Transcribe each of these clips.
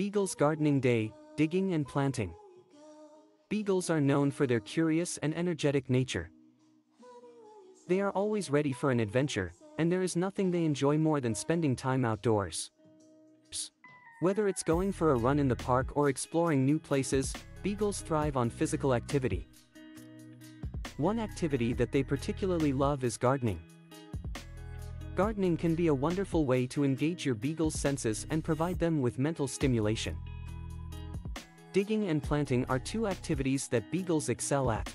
Beagle's Gardening Day, Digging and Planting. Beagles are known for their curious and energetic nature. They are always ready for an adventure, and there is nothing they enjoy more than spending time outdoors. Whether it's going for a run in the park or exploring new places, beagles thrive on physical activity. One activity that they particularly love is gardening. Gardening can be a wonderful way to engage your beagle's senses and provide them with mental stimulation. Digging and planting are two activities that beagles excel at.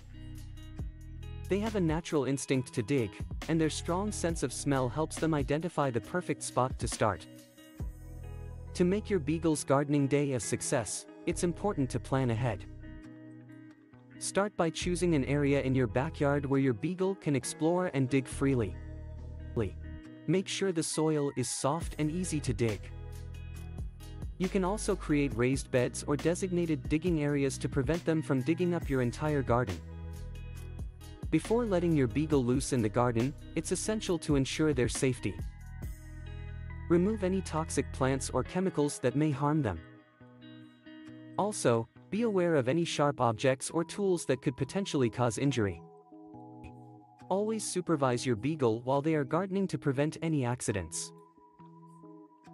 They have a natural instinct to dig, and their strong sense of smell helps them identify the perfect spot to start. To make your beagle's gardening day a success, it's important to plan ahead. Start by choosing an area in your backyard where your beagle can explore and dig freely. Make sure the soil is soft and easy to dig. You can also create raised beds or designated digging areas to prevent them from digging up your entire garden. Before letting your beagle loose in the garden, it's essential to ensure their safety. Remove any toxic plants or chemicals that may harm them. Also, be aware of any sharp objects or tools that could potentially cause injury. Always supervise your beagle while they are gardening to prevent any accidents.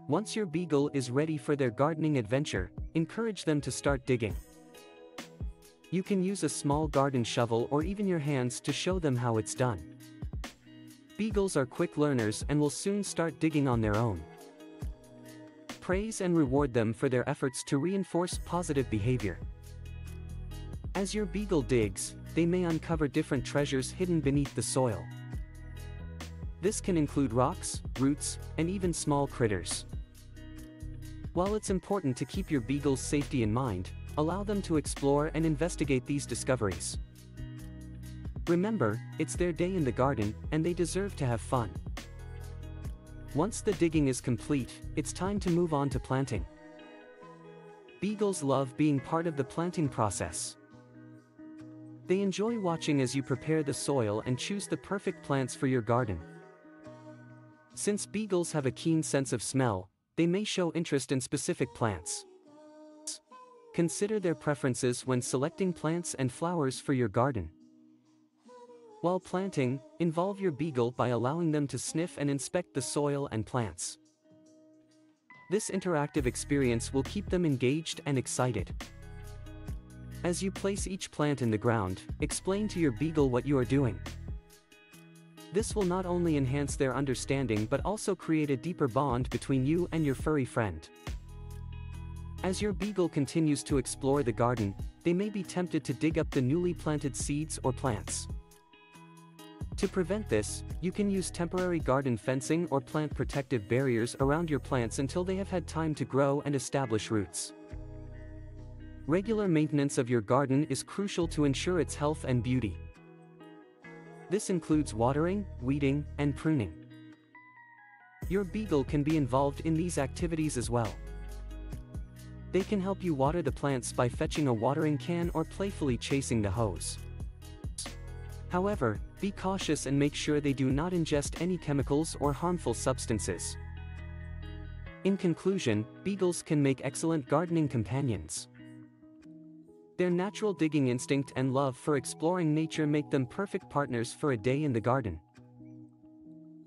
Once your beagle is ready for their gardening adventure, encourage them to start digging. You can use a small garden shovel or even your hands to show them how it's done. Beagles are quick learners and will soon start digging on their own. Praise and reward them for their efforts to reinforce positive behavior. As your beagle digs, they may uncover different treasures hidden beneath the soil. This can include rocks, roots, and even small critters. While it's important to keep your beagle's safety in mind, allow them to explore and investigate these discoveries. Remember, it's their day in the garden, and they deserve to have fun. Once the digging is complete, it's time to move on to planting. Beagles love being part of the planting process. They enjoy watching as you prepare the soil and choose the perfect plants for your garden. Since beagles have a keen sense of smell, they may show interest in specific plants. Consider their preferences when selecting plants and flowers for your garden. While planting, involve your beagle by allowing them to sniff and inspect the soil and plants. This interactive experience will keep them engaged and excited. As you place each plant in the ground, explain to your beagle what you are doing. This will not only enhance their understanding but also create a deeper bond between you and your furry friend. As your beagle continues to explore the garden, they may be tempted to dig up the newly planted seeds or plants. To prevent this, you can use temporary garden fencing or plant protective barriers around your plants until they have had time to grow and establish roots. Regular maintenance of your garden is crucial to ensure its health and beauty. This includes watering, weeding, and pruning. Your beagle can be involved in these activities as well. They can help you water the plants by fetching a watering can or playfully chasing the hose. However, be cautious and make sure they do not ingest any chemicals or harmful substances. In conclusion, beagles can make excellent gardening companions. Their natural digging instinct and love for exploring nature make them perfect partners for a day in the garden.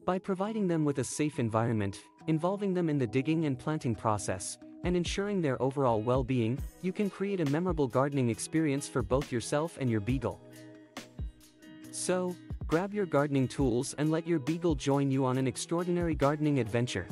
By providing them with a safe environment, involving them in the digging and planting process, and ensuring their overall well-being, you can create a memorable gardening experience for both yourself and your beagle. So, grab your gardening tools and let your beagle join you on an extraordinary gardening adventure.